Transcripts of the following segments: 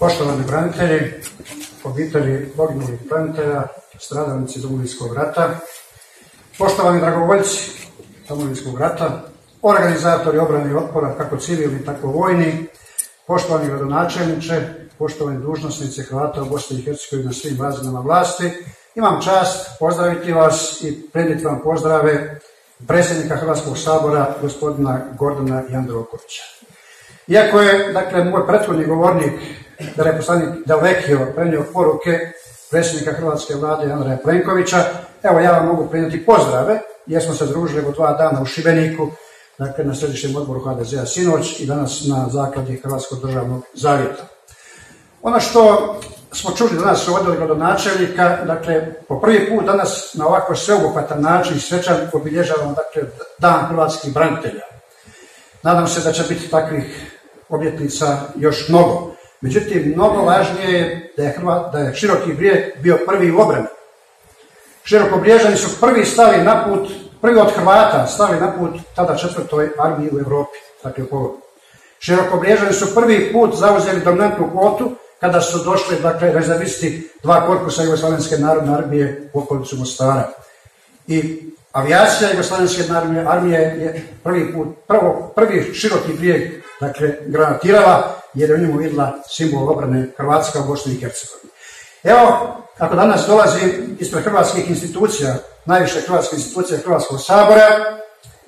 Poštovani branitelji, obitelji poginulih branitelja, stradalnici Domovinskog rata, poštovani dragovoljci Domovinskog rata, organizatori obrane i otpora, kako civilni, tako vojni, poštovani gradonačelniče, poštovani dužnosnici Hrvata u Bosni i Hercegovini na svim razinama vlasti, imam čast pozdraviti vas i prenijeti vam pozdrave predsjednika Hrvatskog sabora, gospodina Gordana Jandrokovića. Iako je, dakle, moj prethodni govornik, veleposlanik Dalekio, prenio poruke predsjednika Hrvatske vlade Andreja Plenkovića, evo ja vam mogu prenijeti pozdrave, jer smo se družili u dva dana u Šibeniku, dakle na središnjem odboru HDZ-a sinoć i danas na zakladi Hrvatskog državnog zavjeta. Ono što smo čuli danas u odjeli gradonačelnika, dakle, po prvi put danas na ovako sveobuhvatan način svečan obilježavamo dakle, dan hrvatskih branitelja. Nadam se da će biti takvih objetnica još mnogo. Međutim, mnogo važnije je da je, da je široki brijeg bio prvi u obrani. Širokobrijžani su prvi stali na put, prvi od Hrvata stali na put tada četvrtoj armiji u Europi, dakle u Širokobrijžani su prvi put zauzeli dominantnu kvotu kada su došli, dakle, rezervisti dva korpusa Jugoslavenske narodne armije u okolicu Mostara. I avijacija Jugoslavenske narodne armije je prvi put, prvo, prvi široki brijeg, dakle, granatirala, jer je u njemu vidjela simbol obrane Hrvatska u Bosni i Hercegovini. Evo, ako danas dolazi ispred hrvatskih institucija, najviše hrvatske institucije Hrvatskog sabora,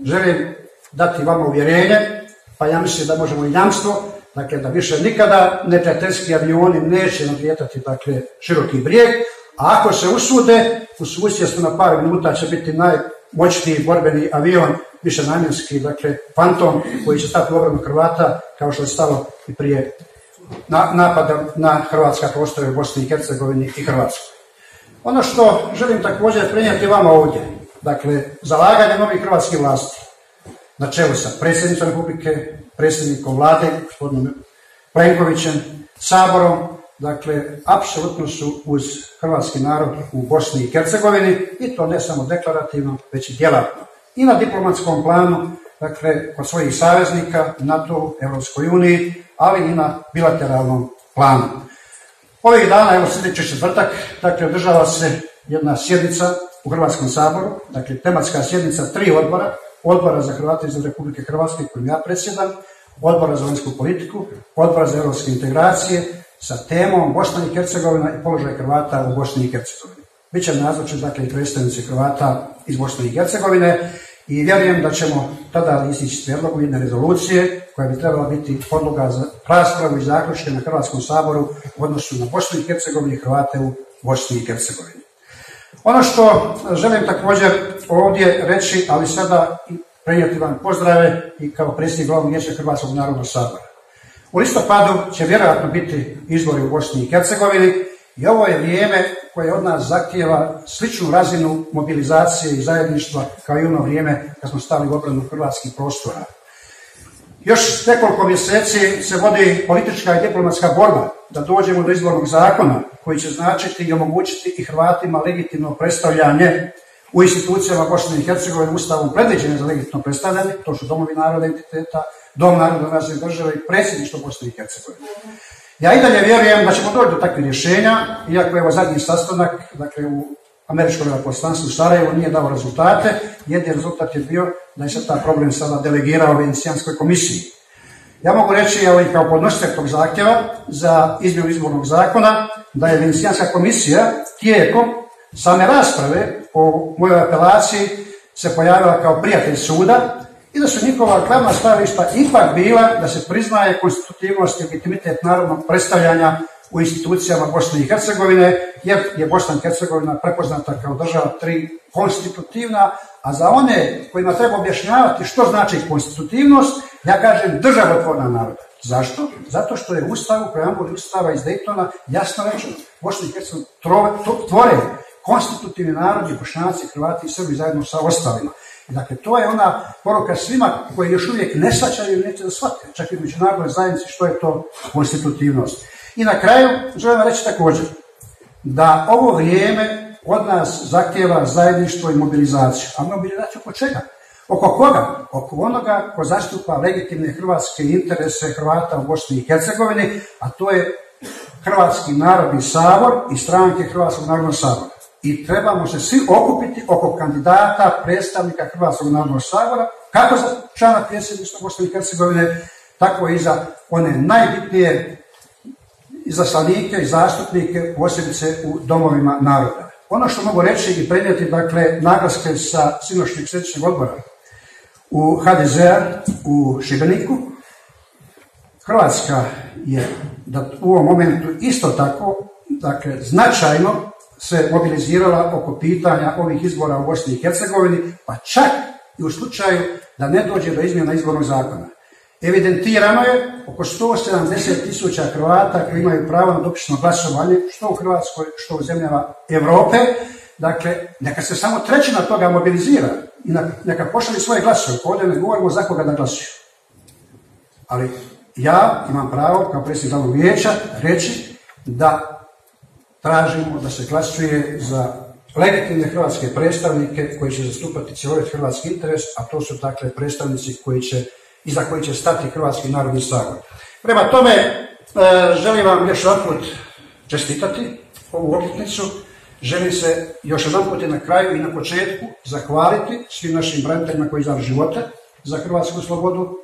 želim dati vama uvjerenje, pa ja mislim da možemo i jamstvo, dakle da više nikada neprijateljski avioni neće nadlijetati dakle, široki brijeg, a ako se usude, u susjedstvu na par minuta će biti najmoćniji borbeni avion, više namjenski, dakle Fantom, koji će stati u obranu Hrvata, kao što je stalo i prije na, napada na hrvatska prostora u Bosni i Hercegovini i Hrvatskoj. Ono što želim također prenijeti vama ovdje, dakle, zalaganje novih hrvatskih vlasti, na čelu sa predsjednicom Republike, predsjednikom vlade, gospodinom Plenkovićem, saborom, dakle, apsolutno su uz hrvatski narod u Bosni i Hercegovini i to ne samo deklarativno, već i djelatno. I na diplomatskom planu, dakle, kod svojih saveznika, NATO, Europskoj uniji, ali i na bilateralnom planu. Ovih dana, evo sljedeći četvrtak, dakle, održava se jedna sjednica u Hrvatskom saboru, dakle, tematska sjednica tri odbora, odbora za Hrvate iz Republike Hrvatske kojim ja predsjedam, odbora za vanjsku politiku, odbora za europske integracije sa temom Bosna i Hercegovina i položaj Hrvata u Bosni i Hercegovini. Biće nazočni dakle i predstavnici Hrvata iz Bosne i Hercegovine i vjerujem da ćemo tada istići s jedne rezolucije koja bi trebala biti podloga za raspravu i zaključke na Hrvatskom saboru u odnosu na Bosnu i Hercegovini i Hrvate u Bosni i Hercegovini. Ono što želim također ovdje reći, ali sada i prenijeti vam pozdrave i kao predsjednik glavnog vijeća Hrvatskog narodnog sabora. U listopadu će vjerojatno biti izbori u Bosni i Hercegovini i ovo je vrijeme koje od nas zahtijeva sličnu razinu mobilizacije i zajedništva kao i ono vrijeme kad smo stali u obranu hrvatskih prostora. Još nekoliko mjeseci se vodi politička i diplomatska borba da dođemo do izbornog zakona koji će značiti i omogućiti i Hrvatima legitimno predstavljanje u institucijama Bosne i Hercegovine ustavom predviđene za legitimno predstavljanje, to su domovi naroda identiteta, dom naroda naše države i predsjedništvo Bosne i Hercegovine. Ja i dalje vjerujem da ćemo doći do takvih rješenja, iako je ovo zadnji sastanak, dakle u američkom veleposlanstvu u Sarajevu nije dao rezultate, jedini rezultat je bio da je se ta problem sada delegirao Venecijanskoj komisiji. Ja mogu reći, evo i kao podnositelj tog zahtjeva za izmjenu izbornog zakona, da je Venecijanska komisija tijekom same rasprave o mojoj apelaciji se pojavila kao prijatelj suda i da su njihova glavna stajališta ipak bila da se priznaje konstitutivnost i legitimitet narodnog predstavljanja u institucijama Bosne i Hercegovine, jer je Bosna i Hercegovina prepoznata kao država tri konstitutivna, a za one kojima treba objašnjavati što znači konstitutivnost, ja kažem državotvorna naroda. Zašto? Zato što je Ustav, u preambuli Ustava iz Daytona jasno rečeno. Bosna i Hercegovina tvore konstitutivni narodi, bošnjaci, Hrvati i Srbi zajedno sa ostalima. Dakle, to je ona poruka svima koji još uvijek ne svaćaju i neće da shvate, čak i međunarodnoj zajednici što je to konstitutivnost. I na kraju želim reći također da ovo vrijeme od nas zahtjeva zajedništvo i mobilizaciju. A mobilizaciju oko čega? Oko koga? Oko onoga ko zastupa legitimne hrvatske interese Hrvata u Bosni i Hercegovini, a to je Hrvatski narodni sabor i stranke Hrvatskog narodnog sabora. I trebamo se svi okupiti oko kandidata predstavnika Hrvatskog narodnog sabora, kako za člana predsjedništva Bosne i Hercegovine, tako i za one najbitnije izaslanike i zastupnike, posebice u domovima naroda. Ono što mogu reći i prenijeti, dakle, naglaske sa sinošnjeg središnjeg odbora u HDZ-a u Šibeniku, Hrvatska je da u ovom momentu isto tako, dakle, značajno se mobilizirala oko pitanja ovih izbora u Bosni i Hercegovini, pa čak i u slučaju da ne dođe do izmjena izbornog zakona. Evidentirano je oko 170 tisuća Hrvata koji imaju pravo na dopisno glasovanje, što u Hrvatskoj, što u zemljama Europe. Dakle, neka se samo trećina toga mobilizira i neka pošalje svoje glasove. Ovdje ne govorimo za koga da glasuju. Ali ja imam pravo, kao predsjednik vijeća, reći da tražimo da se glasuje za legitimne hrvatske predstavnike koji će zastupati cjelovit hrvatski interes, a to su dakle predstavnici koji će iza koji će stati Hrvatski narodni sabor. Prema tome, e, želim vam još jedan čestitati ovu obljetnicu. Želim se još jedan put i na kraju i na početku zahvaliti svim našim braniteljima koji izdali živote za Hrvatsku slobodu,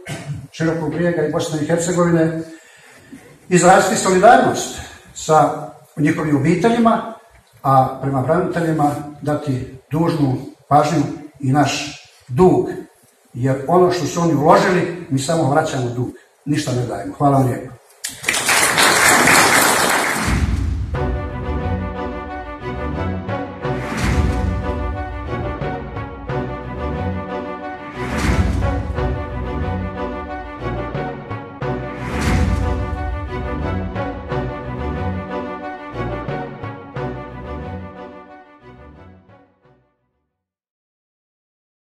širokog brijega i Bosne i Hercegovine, izraziti solidarnost sa njihovim obiteljima, a prema braniteljima dati dužnu pažnju i naš dug jer ono što su oni uložili, mi samo vraćamo dug. Ništa ne dajemo. Hvala vam lijepo.